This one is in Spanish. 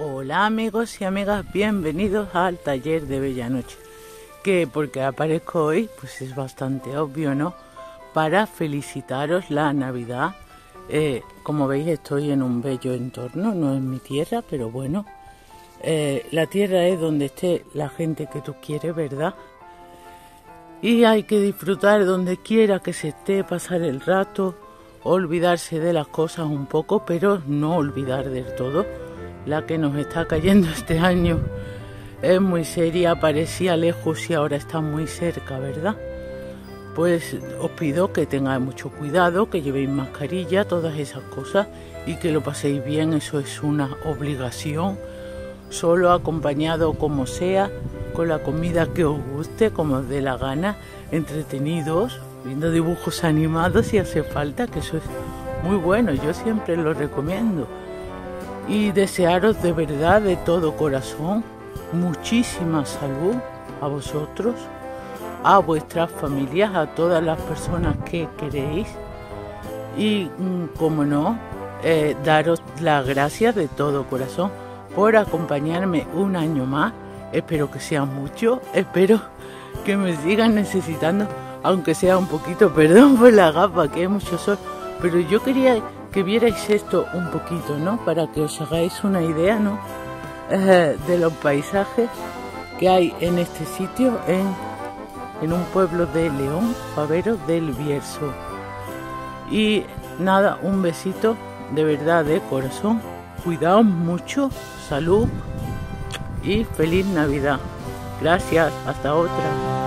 Hola amigos y amigas, bienvenidos al taller de Bella Noche. Que porque aparezco hoy, pues es bastante obvio, ¿no? Para felicitaros la Navidad. Eh, como veis estoy en un bello entorno, no es mi tierra, pero bueno. Eh, la tierra es donde esté la gente que tú quieres, ¿verdad? Y hay que disfrutar donde quiera que se esté, pasar el rato, olvidarse de las cosas un poco, pero no olvidar del todo la que nos está cayendo este año es muy seria, parecía lejos y ahora está muy cerca, ¿verdad? Pues os pido que tengáis mucho cuidado, que llevéis mascarilla, todas esas cosas y que lo paséis bien, eso es una obligación, solo acompañado como sea, con la comida que os guste, como os dé la gana, entretenidos, viendo dibujos animados si hace falta, que eso es muy bueno, yo siempre lo recomiendo y desearos de verdad, de todo corazón, muchísima salud a vosotros, a vuestras familias, a todas las personas que queréis y, mm, como no, eh, daros las gracias de todo corazón por acompañarme un año más. Espero que sea mucho, espero que me sigan necesitando, aunque sea un poquito, perdón por la gapa, que es mucho sol, pero yo quería que vierais esto un poquito, ¿no? Para que os hagáis una idea, ¿no? Eh, de los paisajes que hay en este sitio, en, en un pueblo de León, Favero del Bierzo. Y nada, un besito de verdad, de corazón. Cuidaos mucho, salud y feliz Navidad. Gracias, hasta otra.